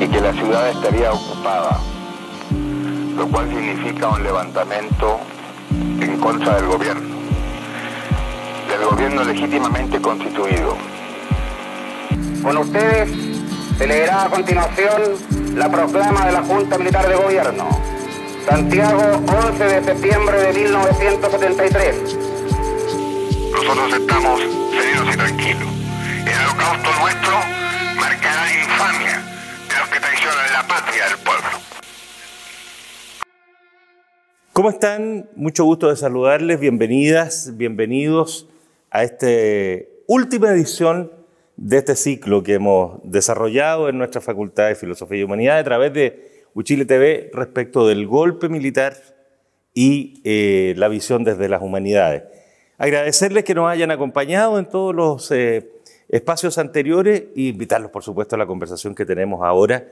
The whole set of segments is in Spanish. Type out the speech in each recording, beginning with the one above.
y que la ciudad estaría ocupada, lo cual significa un levantamiento en contra del gobierno, del gobierno legítimamente constituido. Con ustedes se leerá a continuación la proclama de la Junta Militar de Gobierno. Santiago, 11 de septiembre de 1973. Nosotros estamos serios y tranquilos. El holocausto nuestro marcará infamia del pueblo. ¿Cómo están? Mucho gusto de saludarles. Bienvenidas, bienvenidos a esta última edición de este ciclo que hemos desarrollado en nuestra Facultad de Filosofía y Humanidad a través de Uchile TV respecto del golpe militar y eh, la visión desde las humanidades. Agradecerles que nos hayan acompañado en todos los eh, espacios anteriores e invitarlos, por supuesto, a la conversación que tenemos ahora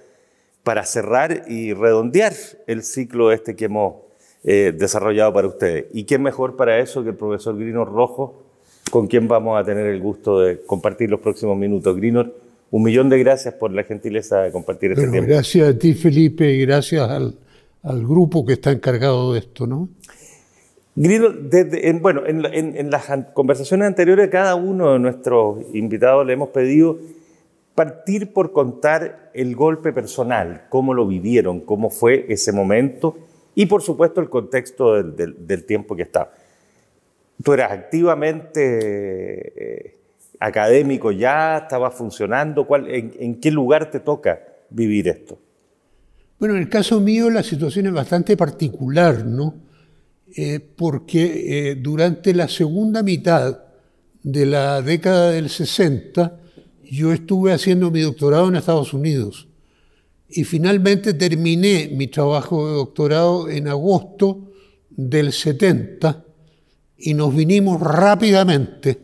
para cerrar y redondear el ciclo este que hemos eh, desarrollado para ustedes. ¿Y quién mejor para eso que el profesor Grino Rojo, con quien vamos a tener el gusto de compartir los próximos minutos? Grino, un millón de gracias por la gentileza de compartir este tiempo. gracias a ti, Felipe, y gracias al, al grupo que está encargado de esto, ¿no? Grino, desde- en, bueno, en, en- en las conversaciones anteriores, cada uno de nuestros invitados le hemos pedido partir por contar el golpe personal, cómo lo vivieron, cómo fue ese momento y, por supuesto, el contexto del, tiempo que estaba. Tú eras activamente eh, académico ya, estabas funcionando, ¿cuál, en, en qué lugar te toca vivir esto? Bueno, en el caso mío la situación es bastante particular, ¿no? Eh, porque eh, durante la segunda mitad de la década del 60 yo estuve haciendo mi doctorado en Estados Unidos y finalmente terminé mi trabajo de doctorado en agosto del 70 y nos vinimos rápidamente,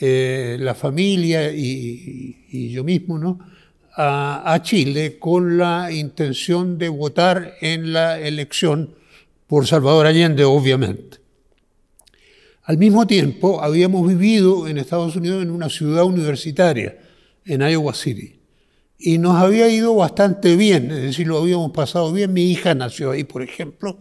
eh, la familia y, yo mismo, ¿no? a, a Chile con la intención de votar en la elección por Salvador Allende, obviamente. Al mismo tiempo, habíamos vivido en Estados Unidos en una ciudad universitaria, en Iowa City, y nos había ido bastante bien, es decir, lo habíamos pasado bien. Mi hija nació ahí, por ejemplo,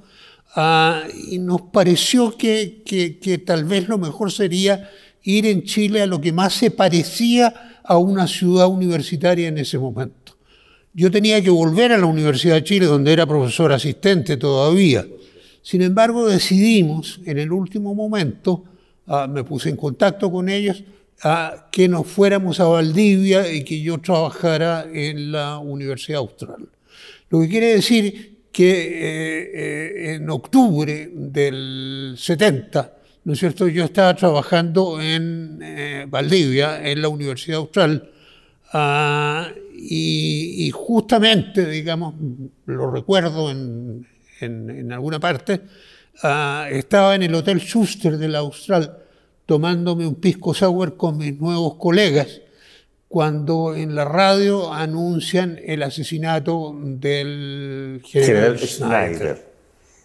ah, y nos pareció que, que- tal vez lo mejor sería ir en Chile a lo que más se parecía a una ciudad universitaria en ese momento. Yo tenía que volver a la Universidad de Chile, donde era profesor asistente todavía. Sin embargo, decidimos en el último momento, ah, me puse en contacto con ellos, ah, que nos fuéramos a Valdivia y que yo trabajara en la Universidad Austral. Lo que quiere decir que eh, eh, en octubre del 70, ¿no es cierto? Yo estaba trabajando en eh, Valdivia, en la Universidad Austral, ah, y, y justamente, digamos, lo recuerdo en, en- en alguna parte, ah, estaba en el Hotel Schuster de la Austral tomándome un pisco sour con mis nuevos colegas cuando en la radio anuncian el asesinato del general, General Schneider. Schneider.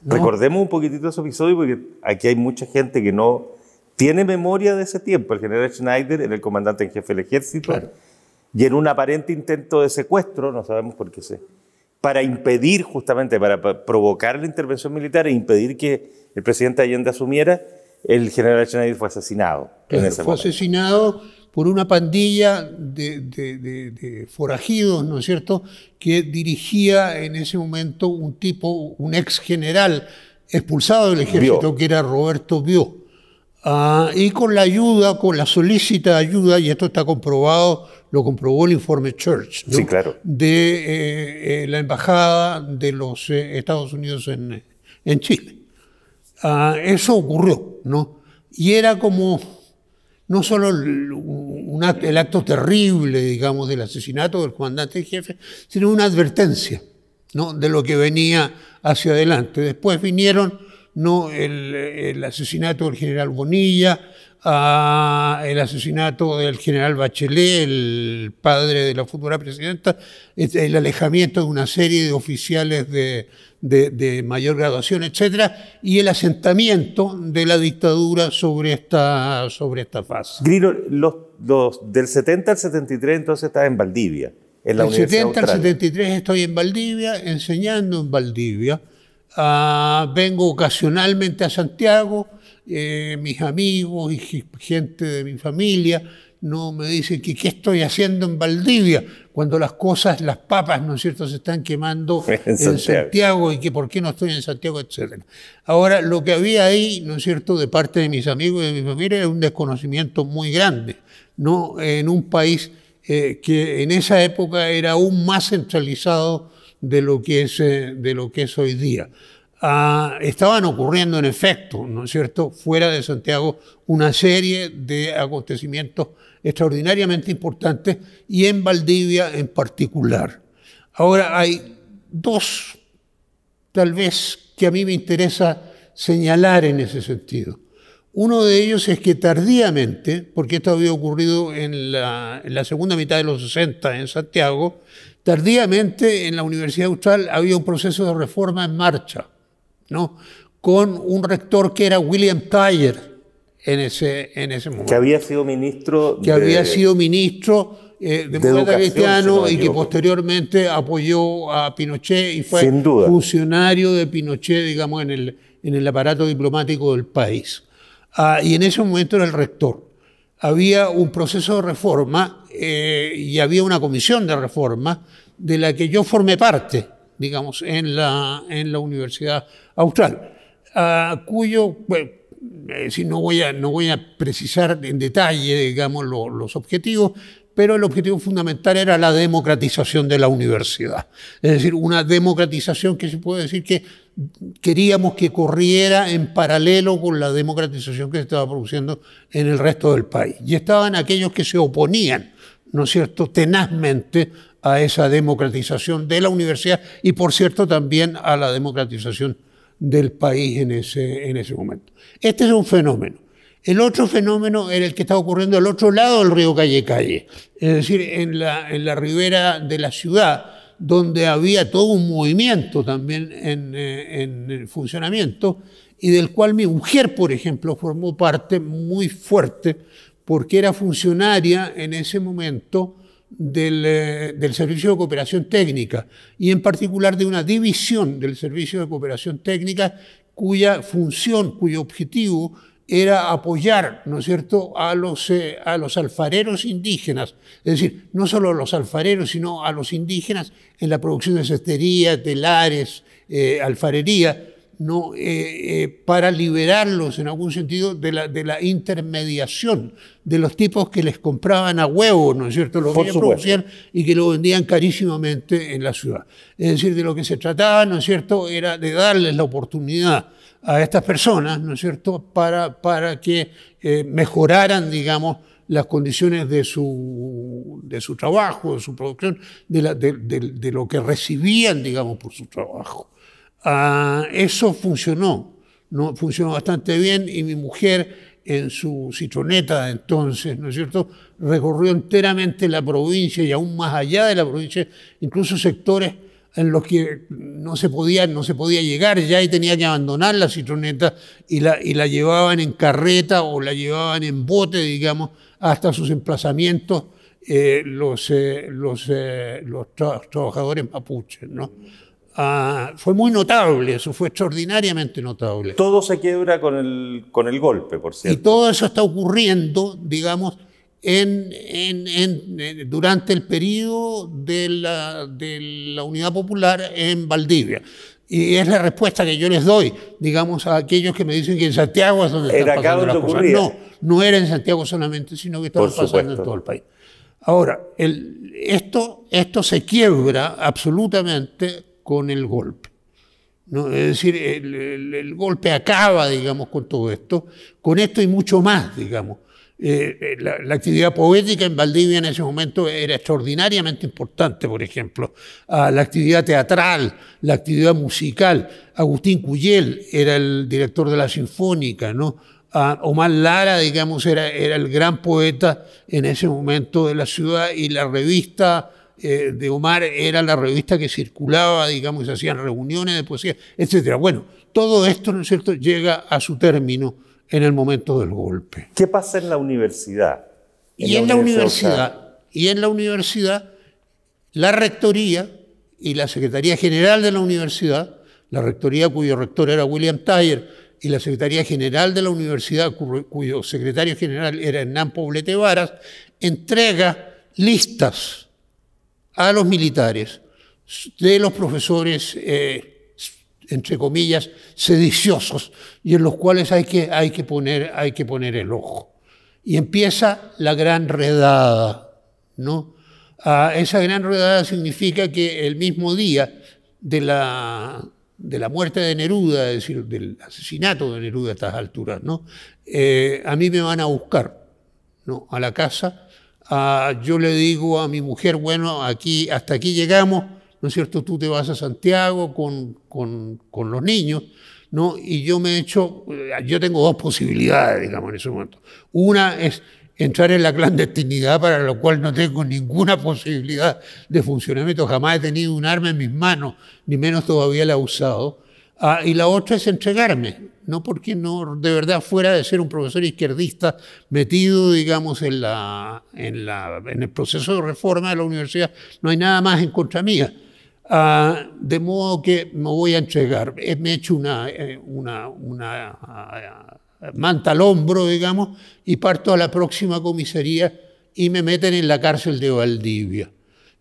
¿no? Recordemos un poquitito ese episodio porque aquí hay mucha gente que no tiene memoria de ese tiempo. El general Schneider era el comandante en jefe del ejército Claro. y en un aparente intento de secuestro, no sabemos por qué sé, para impedir justamente, para, pa- provocar la intervención militar e impedir que el presidente Allende asumiera, el general Schneider fue asesinado en Claro, ese fue momento. asesinado por una pandilla de, de- de- de forajidos, ¿no es cierto?, que dirigía en ese momento un tipo, un ex general expulsado del ejército, que era Roberto Bió. Ah, y con la ayuda, con la solícita ayuda, y esto está comprobado, lo comprobó el informe Church, ¿no? Sí, claro. de eh, eh, la embajada de los eh, Estados Unidos en, en Chile. Ah, eso ocurrió, ¿no? Y era como no solo el, un acto terrible, digamos, del asesinato del comandante jefe, sino una advertencia, ¿no? De lo que venía hacia adelante. Después vinieron, ¿no? El asesinato del general Bonilla, ah, el asesinato del general Bachelet, el padre de la futura presidenta, es- el alejamiento de una serie de oficiales de, de- de mayor graduación, etcétera, y el asentamiento de la dictadura sobre esta, sobre esta fase. Grino, los, los del 70 al 73 entonces estaba en Valdivia, en la Del Universidad 70 al Austral. 73 estoy en Valdivia, enseñando en Valdivia. Ah, vengo ocasionalmente a Santiago, eh, mis amigos y gente de mi familia no me dicen que qué estoy haciendo en Valdivia cuando las cosas, las papas, ¿no es cierto?, se están quemando En en, Santiago. Santiago. y que por qué no estoy en Santiago, etcétera. Ahora, lo que había ahí, ¿no es cierto?, de parte de mis amigos y de mi familia era un desconocimiento muy grande, ¿no? En un país eh, que en esa época era aún más centralizado de lo que es, eh, de lo que es hoy día. Ah, estaban ocurriendo en efecto, ¿no es cierto?, fuera de Santiago, una serie de acontecimientos extraordinariamente importantes y en Valdivia en particular. Ahora hay dos, tal vez, que a mí me interesa señalar en ese sentido. Uno de ellos es que tardíamente, porque esto había ocurrido en la, segunda mitad de los 60 en Santiago, tardíamente en la Universidad Austral había un proceso de reforma en marcha, ¿no? con un rector que era William Tyer en ese, en ese momento Que había sido ministro que de- había sido ministro eh, Demócrata Cristiano y que posteriormente apoyó a Pinochet y fue funcionario de Pinochet, digamos, en el, en el aparato diplomático del país. Ah, y en ese momento era el rector. Había un proceso de reforma eh, y había una comisión de reforma de la que yo formé parte, digamos, en la, en la Universidad Austral, ah, cuyo, bueno, es decir, no voy a, no voy a precisar en detalle, digamos, lo- los objetivos, pero el objetivo fundamental era la democratización de la universidad. Es decir, una democratización que se puede decir que queríamos que corriera en paralelo con la democratización que se estaba produciendo en el resto del país. Y estaban aquellos que se oponían, ¿no es cierto?, tenazmente a esa democratización de la universidad y, por cierto, también a la democratización del país en ese, en ese momento. Este es un fenómeno. El otro fenómeno era el que estaba ocurriendo al otro lado del río Calle Calle, es decir, en la, en la ribera de la ciudad, donde había todo un movimiento también en, eh, en funcionamiento y del cual mi mujer, por ejemplo, formó parte muy fuerte porque era funcionaria en ese momento del, eh, del Servicio de Cooperación Técnica y en particular de una división del Servicio de Cooperación Técnica cuya función, cuyo objetivo era apoyar, ¿no es cierto?, a los, eh, a los alfareros indígenas, es decir, no solo a los alfareros, sino a los indígenas en la producción de cestería, telares, eh, alfarería, ¿no? Eh, eh, para liberarlos en algún sentido de la, de la intermediación de los tipos que les compraban a huevo, ¿no es cierto?, lo que producían y que lo vendían carísimamente en la ciudad. Es decir, de lo que se trataba, ¿no es cierto?, era de darles la oportunidad a estas personas, ¿no es cierto?, para, para que eh, mejoraran, digamos, las condiciones de su, de su trabajo, de su producción, de, la- de- de- de lo que recibían, digamos, por su trabajo. Ah, eso funcionó, ¿no? funcionó bastante bien y mi mujer en su citroneta de entonces, ¿no es cierto?, recorrió enteramente la provincia y aún más allá de la provincia, incluso sectores en los que no se podía, no se podía llegar ya y tenía que abandonar la citroneta y la, y la llevaban en carreta o la llevaban en bote, digamos, hasta sus emplazamientos eh, los, eh, los, eh, los tra- trabajadores mapuches, ¿no? Ah, fue muy notable, eso fue extraordinariamente notable. Todo se quiebra con el, con el golpe, por Y cierto. todo eso está ocurriendo, digamos, en, en- en- en- durante el periodo de la, de la Unidad Popular en Valdivia. Y es la respuesta que yo les doy, digamos, a aquellos que me dicen que en Santiago es donde Era están pasando las cosas. No, no era en Santiago solamente, sino que estaba pasando en todo el país. Ahora, el- esto, esto se quiebra absolutamente con el golpe. ¿no? Es decir, el, golpe acaba, digamos, con todo esto, con esto y mucho más, digamos. Eh, eh, la, la actividad poética en Valdivia en ese momento era extraordinariamente importante, por ejemplo. Ah, la actividad teatral, la actividad musical. Agustín Cuyel era el director de la Sinfónica, ¿no? Ah, Omar Lara, digamos, era, era el gran poeta en ese momento de la ciudad y la revista eh, de Omar era la revista que circulaba, digamos, y se hacían reuniones de poesía, etcétera. Bueno, todo esto, ¿no es cierto?, llega a su término en el momento del golpe. ¿Qué pasa en la universidad? Y en la universidad, y en la universidad, la rectoría y la Secretaría General de la universidad, la rectoría cuyo rector era William Tyer y la Secretaría General de la universidad cuyo secretario general era Hernán Poblete Varas, entrega listas a los militares de los profesores, eh, entre comillas, sediciosos, y en los cuales hay que, hay, que poner, hay que poner el ojo. Y empieza la gran redada, ¿no? Ah, esa gran redada significa que el mismo día de la, de la muerte de Neruda, es decir, del asesinato de Neruda a estas alturas, ¿no? Eh, a mí me van a buscar ¿no? a la casa. Ah, yo le digo a mi mujer, bueno, aquí, hasta aquí llegamos, ¿no es cierto? Tú te vas a Santiago con, con, con los niños, ¿no? Y yo me he hecho, yo tengo dos posibilidades, digamos, en ese momento. Una es entrar en la clandestinidad, para lo cual no tengo ninguna posibilidad de funcionamiento. Jamás he tenido un arma en mis manos, ni menos todavía la he usado. Ah, y la otra es entregarme, no porque no de verdad fuera de ser un profesor izquierdista metido, digamos, en, la, en, la, en el proceso de reforma de la universidad, no hay nada más en contra mía. Ah, de modo que me voy a entregar. Me he hecho una, eh, una, una ah, manta al hombro, digamos, y parto a la próxima comisaría y me meten en la cárcel de Valdivia.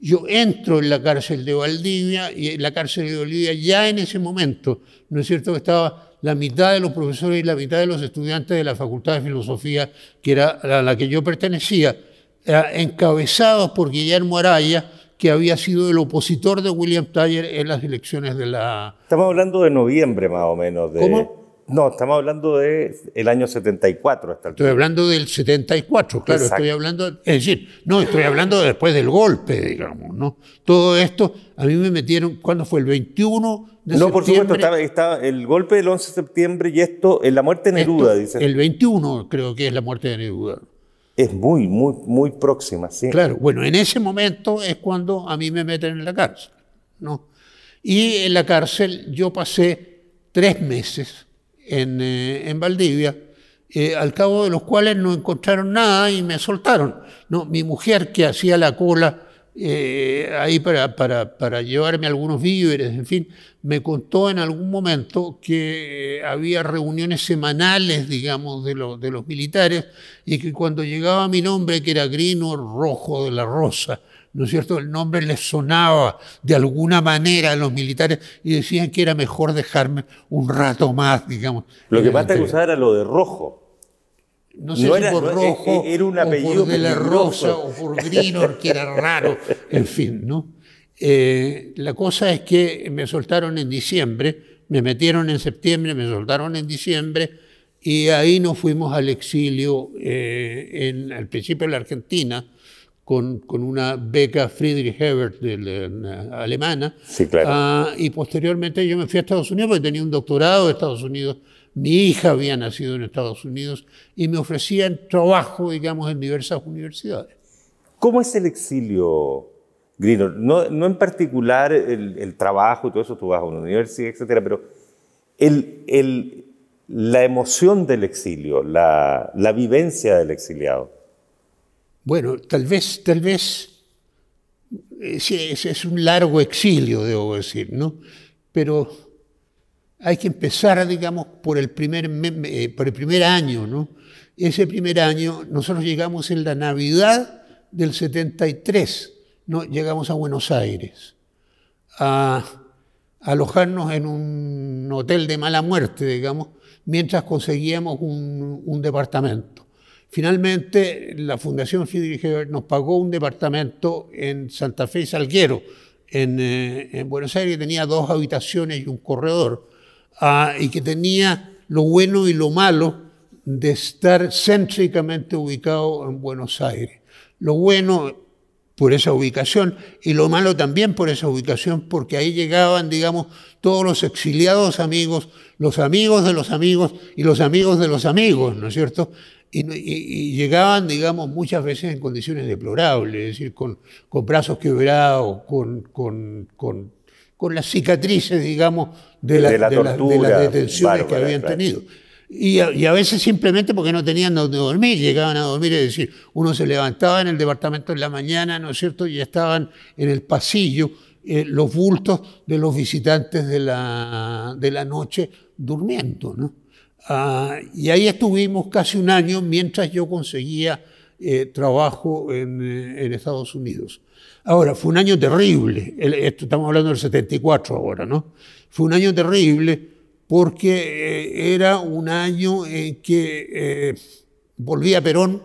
Yo entro en la cárcel de Valdivia y en la cárcel de Valdivia ya en ese momento, ¿no es cierto que estaba la mitad de los profesores y la mitad de los estudiantes de la Facultad de Filosofía, que era a la que yo pertenecía, encabezados por Guillermo Araya, que había sido el opositor de William Tyer en las elecciones de la... Estamos hablando de noviembre más o menos. De... ¿Cómo? No, estamos hablando del el año 74 hasta el Estoy hablando del 74, claro, estoy hablando, es decir, no, estoy hablando después del golpe, digamos, ¿no? Todo esto, a mí me metieron, ¿cuándo fue? El 21 de no, por supuesto, estaba, estaba, el golpe del 11 de septiembre y esto, en la muerte de Neruda, dice. El 21 creo que es la muerte de Neruda. Es muy, muy, muy próxima, sí. Claro, bueno, en ese momento es cuando a mí me meten en la cárcel, ¿no? Y en la cárcel yo pasé tres meses en, eh, en Valdivia, eh, al cabo de los cuales no encontraron nada y me soltaron. ¿no? Mi mujer, que hacía la cola eh, ahí para, para, para, llevarme algunos víveres, en fin, me contó en algún momento que había reuniones semanales, digamos, de, de los militares y que cuando llegaba mi nombre, que era Grino Rojo de la Rosa, ¿no es cierto? El nombre les sonaba de alguna manera a los militares y decían que era mejor dejarme un rato más, digamos. Lo que más te acusaba era lo de rojo. No sé si por rojo, era un apellido o por de la Rosa, o por Grinor, que era raro, en fin, ¿no? Eh, la cosa es que me soltaron en diciembre, me metieron en septiembre, me soltaron en diciembre, y ahí nos fuimos al exilio, eh, en, al principio en la Argentina, con, con, una beca Friedrich Hebert de alemana. Sí, claro. Ah, y posteriormente yo me fui a Estados Unidos porque tenía un doctorado de Estados Unidos. Mi hija había nacido en Estados Unidos y me ofrecían trabajo, digamos, en diversas universidades. ¿Cómo es el exilio, Grino? No, no en particular el, el, trabajo y todo eso, tú vas a una universidad, etcétera, pero el, el, la emoción del exilio, la, la vivencia del exiliado. Bueno, tal vez, tal vez es, es, un largo exilio, debo decir, ¿no? Pero hay que empezar, digamos, por el primer, eh, por el primer año, ¿no? Ese primer año, nosotros llegamos en la Navidad del 73, ¿no? Llegamos a Buenos Aires a, alojarnos en un hotel de mala muerte, digamos, mientras conseguíamos un departamento. Finalmente, la Fundación Friedrich nos pagó un departamento en Santa Fe y Salguero, en, eh, en, Buenos Aires, que tenía dos habitaciones y un corredor, uh, y que tenía lo bueno y lo malo de estar céntricamente ubicado en Buenos Aires. Lo bueno por esa ubicación y lo malo también por esa ubicación, porque ahí llegaban, digamos, todos los exiliados amigos, los amigos de los amigos y los amigos de los amigos, ¿no es cierto? Y, llegaban, digamos, muchas veces en condiciones deplorables, es decir, con, con brazos quebrados, con, con, con, las cicatrices, digamos, de, la, de, las detenciones que habían tenido. Y a, y a, veces simplemente porque no tenían donde dormir, llegaban a dormir, es decir, uno se levantaba en el departamento en la mañana, ¿no es cierto?, y estaban en el pasillo eh, los bultos de los visitantes de la, de la noche durmiendo, ¿no? Ah, y ahí estuvimos casi un año mientras yo conseguía eh, trabajo en, en, Estados Unidos. Ahora, fue un año terrible, esto, estamos hablando del 74 ahora, ¿no? Fue un año terrible porque eh, era un año en que eh, volvía Perón,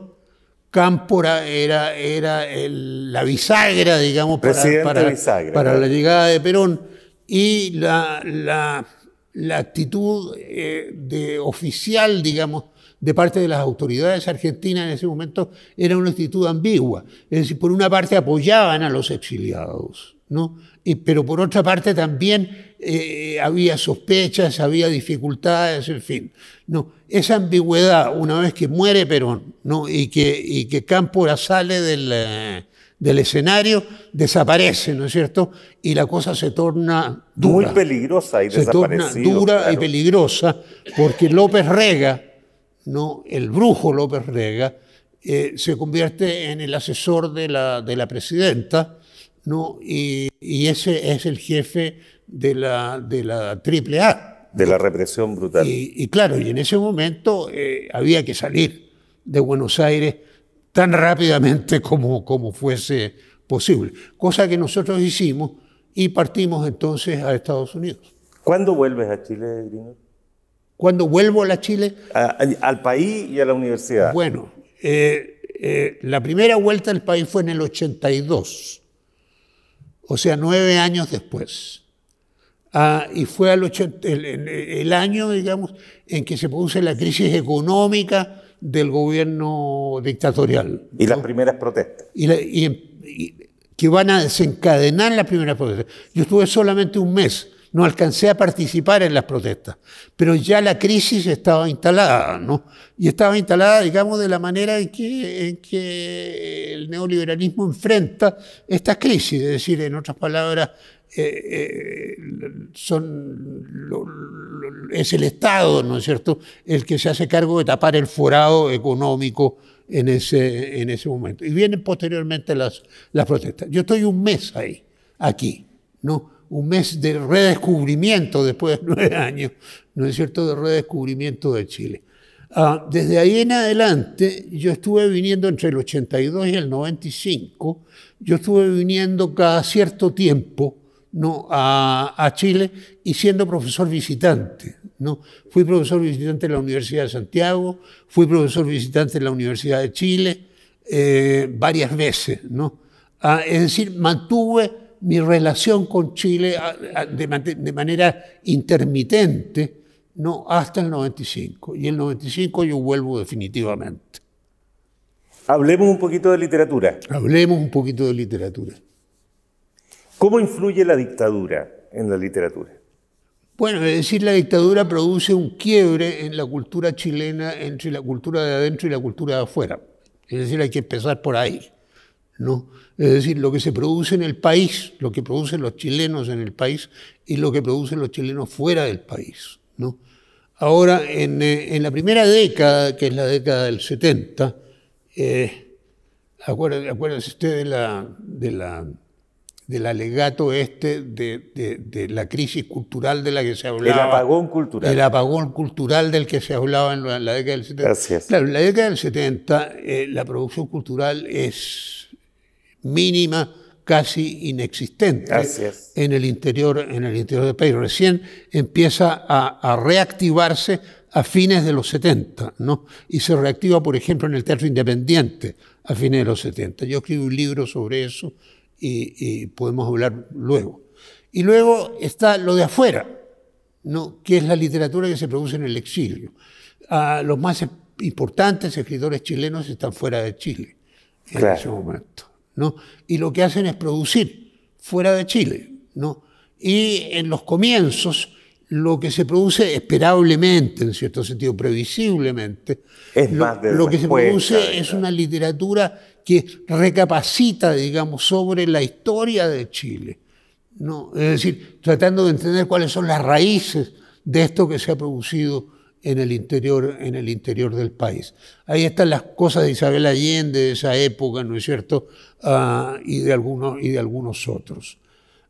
Cámpora era, era la bisagra, digamos, para, para, bisagra, para la llegada de Perón, y la, la, la actitud eh, de oficial, digamos, de parte de las autoridades argentinas en ese momento era una actitud ambigua. Es decir, por una parte apoyaban a los exiliados, ¿no? Y, pero por otra parte también eh, había sospechas, había dificultades, en fin. No, esa ambigüedad, una vez que muere Perón ¿no? y, que, y que Cámpora sale del, eh, del escenario, desaparece, ¿no es cierto? Y la cosa se torna dura. Muy peligrosa y Se torna dura claro. y peligrosa porque López Rega, ¿no? el brujo López Rega, eh, se convierte en el asesor de la, de la presidenta, ¿no? Y, y, ese es el jefe de la, de la AAA. De la represión brutal. Y, y claro, y en ese momento eh, había que salir de Buenos Aires tan rápidamente como, como fuese posible, cosa que nosotros hicimos y partimos entonces a Estados Unidos. ¿Cuándo vuelves a Chile, Grino? ¿Cuándo vuelvo a la Chile? A, al país y a la universidad. Bueno, eh, eh, la primera vuelta al país fue en el 82, o sea, nueve años después. Ah, y fue al 80, el, el, el, año, digamos, en que se produce la crisis económica del gobierno dictatorial. Y ¿no? las primeras protestas. Y, la, y, y, que van a desencadenar las primeras protestas. Yo estuve solamente un mes, no alcancé a participar en las protestas, pero ya la crisis estaba instalada, ¿no? Y estaba instalada, digamos, de la manera en que, el neoliberalismo enfrenta esta crisis, es decir, en otras palabras, eh, eh, es el Estado, ¿no es cierto?, el que se hace cargo de tapar el forado económico en ese, en ese momento. Y vienen posteriormente las, las protestas. Yo estoy un mes ahí, aquí, ¿no? Un mes de redescubrimiento después de nueve años, ¿no es cierto?, de redescubrimiento de Chile. Uh, desde ahí en adelante, yo estuve viniendo entre el 82 y el 95, yo estuve viniendo cada cierto tiempo, ¿no? a, a, Chile y siendo profesor visitante. ¿no? Fui profesor visitante en la Universidad de Santiago, fui profesor visitante en la Universidad de Chile eh, varias veces. ¿no? Ah, es decir, mantuve mi relación con Chile de, de manera intermitente ¿no? hasta el 95. Y el 95 yo vuelvo definitivamente. Hablemos un poquito de literatura. Hablemos un poquito de literatura. ¿Cómo influye la dictadura en la literatura? Bueno, es decir, la dictadura produce un quiebre en la cultura chilena entre la cultura de adentro y la cultura de afuera. Es decir, hay que empezar por ahí. ¿No? Es decir, lo que se produce en el país, lo que producen los chilenos en el país y lo que producen los chilenos fuera del país. ¿no? Ahora, en, en la primera década, que es la década del 70, eh, acuérdese, acuérdese usted de la, de la del alegato este de, de, de, la crisis cultural de la que se hablaba. El apagón cultural. El apagón cultural del que se hablaba en la, en la década del 70. Gracias. Claro, en la década del 70 eh, la producción cultural es mínima, casi inexistente Gracias. en el interior en el interior del país. Recién empieza a, a reactivarse a fines de los 70, ¿no? Y se reactiva, por ejemplo, en el Teatro Independiente a fines de los 70. Yo escribí un libro sobre eso, y, y, podemos hablar luego. Y luego está lo de afuera, ¿no? que es la literatura que se produce en el exilio. Ah, los más importantes escritores chilenos están fuera de Chile en claro. ese momento. ¿No? Y lo que hacen es producir fuera de Chile. ¿no? Y en los comienzos, lo que se produce esperablemente, en cierto sentido, previsiblemente, es lo, más de lo que se produce es una literatura que recapacita, digamos, sobre la historia de Chile. ¿no? Es decir, tratando de entender cuáles son las raíces de esto que se ha producido en el interior, en el interior del país. Ahí están las cosas de Isabel Allende de esa época, ¿no es cierto? Ah, y, de algunos, y de algunos otros.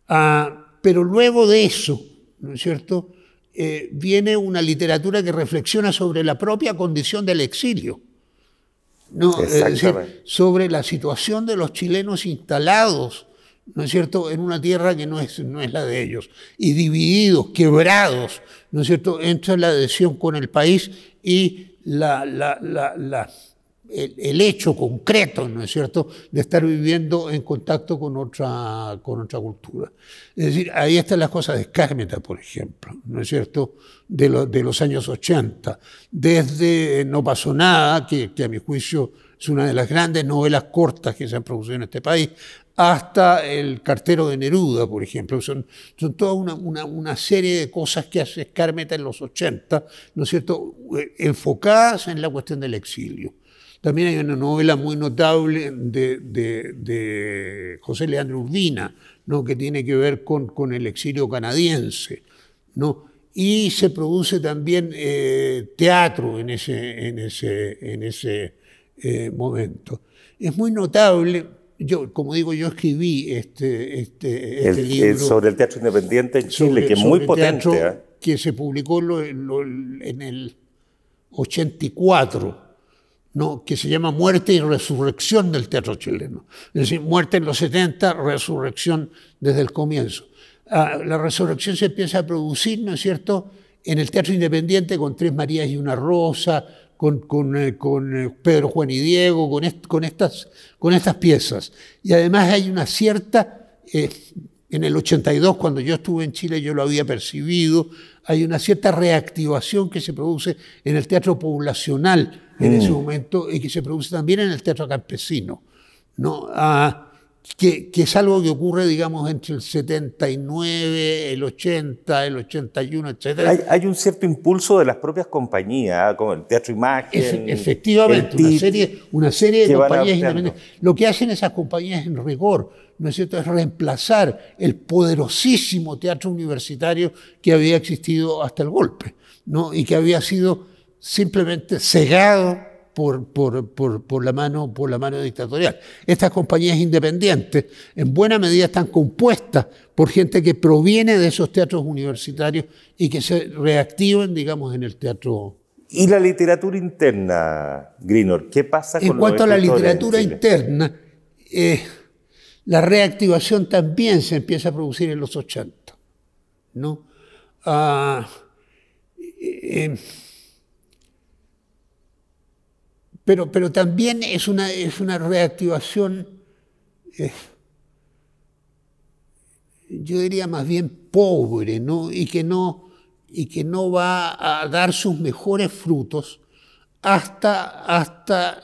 Ah, pero luego de eso, ¿no es cierto? Eh, viene una literatura que reflexiona sobre la propia condición del exilio. ¿no? Es decir, sobre la situación de los chilenos instalados ¿no es cierto?, en una tierra que no es, no es la de ellos, y divididos, quebrados, ¿no es cierto?, entre la adhesión con el país y la, el, hecho concreto, ¿no es cierto?, de estar viviendo en contacto con otra, con otra cultura. Es decir, ahí están las cosas de Escármeta, por ejemplo, ¿no es cierto?, de, de los años 80. Desde No pasó nada, que a mi juicio es una de las grandes novelas cortas que se han producido en este país, hasta el cartero de Neruda, por ejemplo. Son, son toda una, serie de cosas que hace Escármeta en los 80, ¿no es cierto?, eh, enfocadas en la cuestión del exilio. También hay una novela muy notable de, José Leandro Urbina, ¿no? que tiene que ver con, con el exilio canadiense. ¿no? Y se produce también eh, teatro en ese, en ese, en ese eh, momento. Es muy notable yo, como digo, yo escribí este, este, este libro. sobre el teatro independiente en Chile, que es muy potente. ¿eh? Que se publicó en el 84, ¿no? que se llama Muerte y Resurrección del teatro chileno. Es decir, muerte en los 70, resurrección desde el comienzo. Ah, la resurrección se empieza a producir, ¿no es cierto?, en el teatro independiente con Tres Marías y una Rosa, con, eh, eh, Pedro, Juan y Diego, con, con, estas, con estas piezas. Y además hay una cierta, eh, en el 82, cuando yo estuve en Chile, yo lo había percibido, hay una cierta reactivación que se produce en el teatro poblacional en ese mm. momento y que se produce también en el teatro campesino. ¿no? Ah, que, es algo que ocurre, digamos, entre el 79, el 80, el 81, etc. Hay, un cierto impulso de las propias compañías, como el Teatro Imagen. efectivamente, una, serie, una serie de compañías independientes. Lo que hacen esas compañías en rigor, ¿no es cierto?, es reemplazar el poderosísimo teatro universitario que había existido hasta el golpe, ¿no? y que había sido simplemente cegado por, por, por, la mano, por la mano dictatorial. Estas compañías independientes en buena medida están compuestas por gente que proviene de esos teatros universitarios y que se reactivan, digamos, en el teatro. ¿Y la literatura interna, Greenor? ¿Qué pasa con En cuanto a la literatura interna, eh, la reactivación también se empieza a producir en los 80. ¿no? Ah, eh, pero, pero también es una, es una reactivación, eh, yo diría más bien pobre, ¿no? Y, que no, y que no va a dar sus mejores frutos hasta, hasta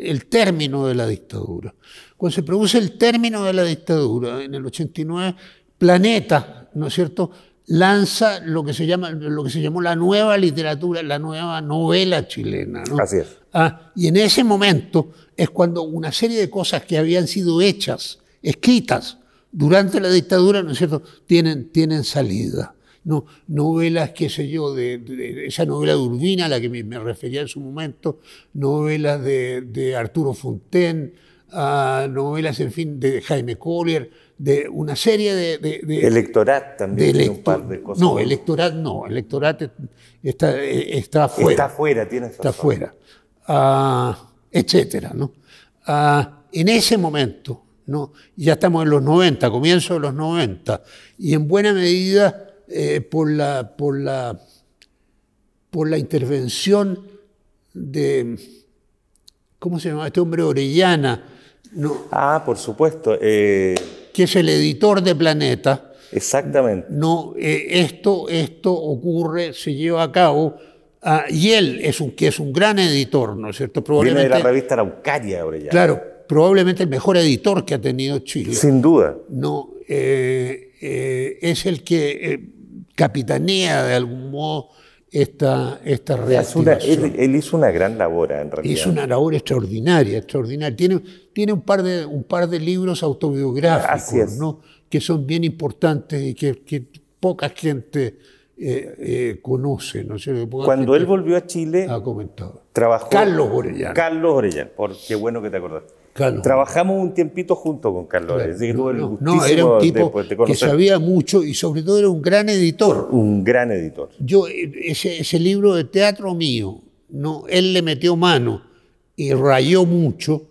el término de la dictadura. Cuando se produce el término de la dictadura, en el 89, Planeta, ¿no es cierto?, lanza lo que se llama lo que se llamó la nueva literatura, la nueva novela chilena. Así es. Ah, y en ese momento es cuando una serie de cosas que habían sido hechas, escritas durante la dictadura, ¿no es cierto?, tienen, tienen salida. No, novelas, qué sé yo, de, esa novela de Urbina a la que me, refería en su momento, novelas de, Arturo Fontaine, ah, novelas, en fin, de Jaime Collier, de una serie de... electorat también tiene un par de cosas. No, electorat no, electorat está, está fuera. Está fuera, tiene Está fuera. Ah, etcétera, ¿no? Ah, en ese momento, ¿no? ya estamos en los 90, comienzo de los 90, y en buena medida eh, por, la, por, la, por la intervención de, ¿cómo se llama? Este hombre Orellana. ¿no? Ah, por supuesto. Eh, que es el editor de Planeta. Exactamente. No, eh, esto, esto ocurre, se lleva a cabo, ah, y él es un, que es un gran editor, ¿no es cierto? Probablemente, Viene de la revista Araucaria, ya. Claro, probablemente el mejor editor que ha tenido Chile. Sin duda. No, eh, eh, es el que capitanea de algún modo esta, esta reactivación. él, hizo una gran labor, en realidad. Hizo una labor extraordinaria, extraordinaria. Tiene, tiene un, par de, un par de libros autobiográficos, ¿no? que son bien importantes y que, poca gente eh, eh, conoce, ¿no Cuando él volvió a Chile, ha comentado. trabajó. Carlos Orellana. Carlos Orellana, por, qué bueno que te acordás. Carlos. Trabajamos un tiempito junto con Carlos Claro, así que el no, no, era un tipo de que sabía mucho y sobre todo era un gran editor. Un gran editor. Yo, eh, ese, ese libro de teatro mío, ¿no? él le metió mano y rayó mucho.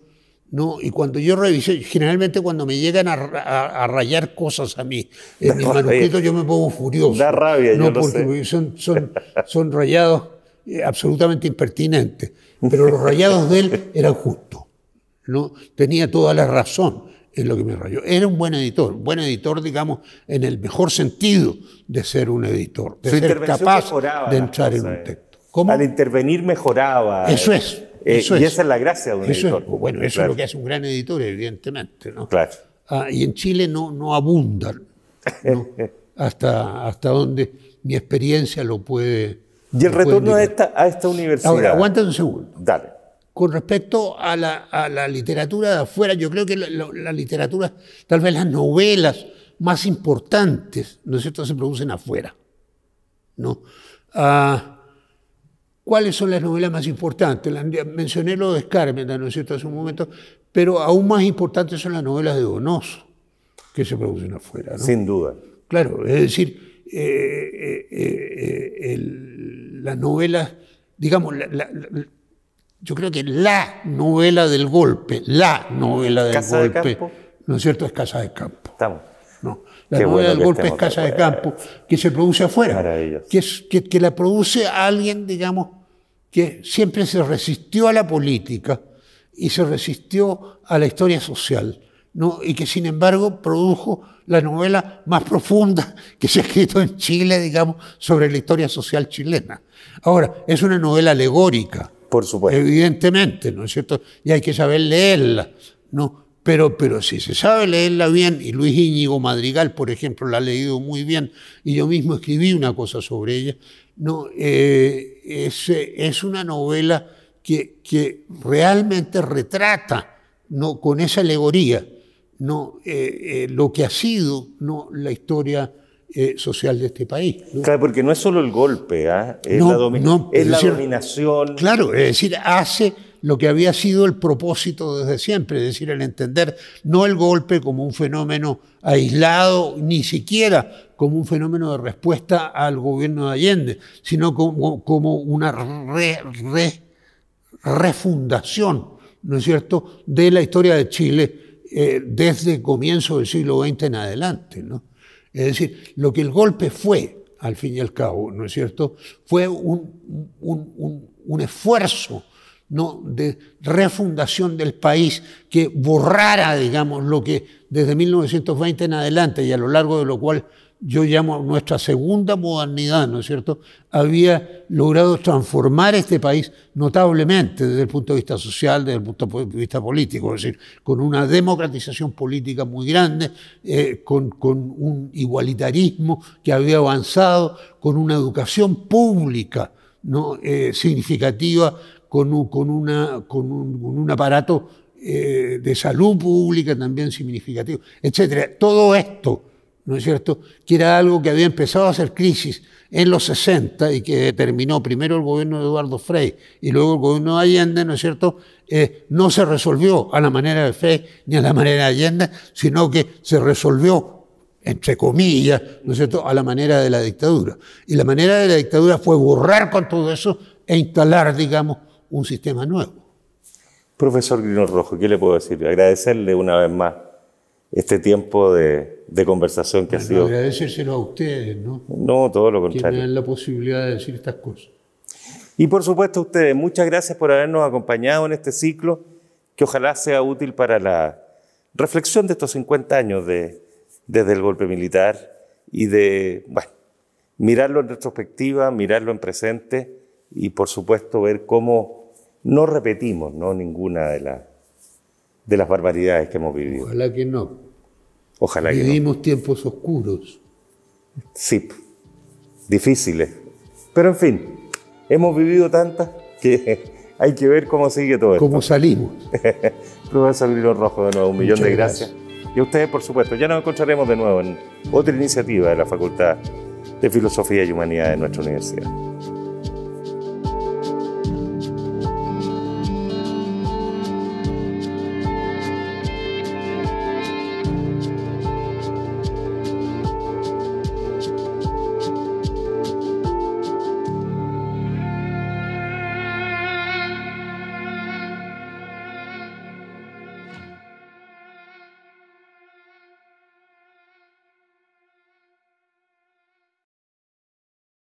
¿No? Y cuando yo revisé, generalmente cuando me llegan a, a- a rayar cosas a mí en mis rabia. manuscritos, yo me pongo furioso. Da rabia, ¿no? yo lo Porque sé. Son, son, son rayados eh, absolutamente impertinentes. Pero los rayados de él eran justos. ¿no? Tenía toda la razón en lo que me rayó. Era un buen editor, buen editor, digamos, en el mejor sentido de ser un editor, de Su ser capaz de entrar en un texto. ¿Cómo? Al intervenir mejoraba. Eso es, Eh, eso y es. esa es la gracia de un Eso editor. es, bueno, eso Claro, es lo que hace un gran editor, evidentemente. ¿no? Claro. Ah, y en Chile no, no abundan, ¿no? hasta, hasta donde mi experiencia lo puede. Y el retorno a esta, a esta universidad. Ahora, aguanta un segundo. Dale. Con respecto a la, a la literatura de afuera, yo creo que la, la- la literatura, tal vez las novelas más importantes, ¿no es cierto?, se producen afuera. ¿no? Ah, ¿Cuáles son las novelas más importantes? Mencioné lo de Escármena, ¿no es cierto?, hace un momento, pero aún más importantes son las novelas de Donoso, que se producen afuera. ¿no? Sin duda. Claro, es decir, eh, eh, eh, el- las novelas, digamos, la- la- la- yo creo que la novela del golpe, la novela del Casa de golpe, Campo. ¿no es cierto?, es Casa de Campo. Estamos. No, la Qué novela bueno del golpe es de Casa de. Campo, que se produce afuera, que, es, que, que la produce alguien, digamos, que siempre se resistió a la política y se resistió a la historia social, ¿no? y que sin embargo produjo la novela más profunda que se ha escrito en Chile, digamos, sobre la historia social chilena. Ahora, es una novela alegórica, Por supuesto. Evidentemente, ¿no es cierto? Y hay que saber leerla, ¿no? Pero, pero si se sabe leerla bien, y Luis Íñigo Madrigal, por ejemplo, la ha leído muy bien, y yo mismo escribí una cosa sobre ella, ¿no? Eh, es, es una novela que, que realmente retrata, ¿no? con esa alegoría, ¿no? Eh, eh, lo que ha sido ¿no? la historia social de este país. ¿no? Claro, porque no es solo el golpe, ¿ah? es, No, la, domi- no, es es la decir, dominación. Claro, es decir, hace lo que había sido el propósito desde siempre, es decir, el entender no el golpe como un fenómeno aislado, ni siquiera como un fenómeno de respuesta al gobierno de Allende, sino como, una re- re- refundación, ¿no es cierto?, de la historia de Chile eh, desde el comienzo del siglo XX en adelante, ¿no? Es decir, lo que el golpe fue, al fin y al cabo, ¿no es cierto?, fue un esfuerzo ¿no? de refundación del país que borrara, digamos, lo que desde 1920 en adelante y a lo largo de lo cual yo llamo nuestra segunda modernidad, ¿no es cierto?, había logrado transformar este país notablemente desde el punto de vista social, desde el punto de vista político, es decir, con una democratización política muy grande, eh, con, un igualitarismo que había avanzado, con una educación pública ¿no? Eh, significativa, con un, con una, con un, aparato eh, de salud pública también significativo, etcétera. Todo esto, ¿no es cierto?, que era algo que había empezado a hacer crisis en los 60 y que terminó primero el gobierno de Eduardo Frei y luego el gobierno de Allende, ¿no es cierto?, Eh, no se resolvió a la manera de Frei ni a la manera de Allende, sino que se resolvió entre comillas, ¿no es cierto?, a la manera de la dictadura. Y la manera de la dictadura fue borrar con todo eso e instalar, digamos, un sistema nuevo. Profesor Grino Rojo, ¿qué le puedo decir? Agradecerle una vez más este tiempo de, de conversación que ha sido. agradecérselo a ustedes, ¿no? No, todo lo Que me contrario. dan la posibilidad de decir estas cosas. Y por supuesto a ustedes, muchas gracias por habernos acompañado en este ciclo, que ojalá sea útil para la reflexión de estos 50 años de, desde el golpe militar y de, bueno, mirarlo en retrospectiva, mirarlo en presente y por supuesto ver cómo no repetimos ¿no? ninguna de, las de las barbaridades que hemos vivido. Ojalá que no. Ojalá que no. Vivimos tiempos oscuros. Sí, difíciles. Pero en fin, hemos vivido tantas que hay que ver cómo sigue todo esto. ¿Cómo salimos? Profesor Grilo Rojo, de nuevo, un millón Muchas de gracias. Y a ustedes, por supuesto, ya nos encontraremos de nuevo en otra iniciativa de la Facultad de Filosofía y Humanidad de nuestra universidad.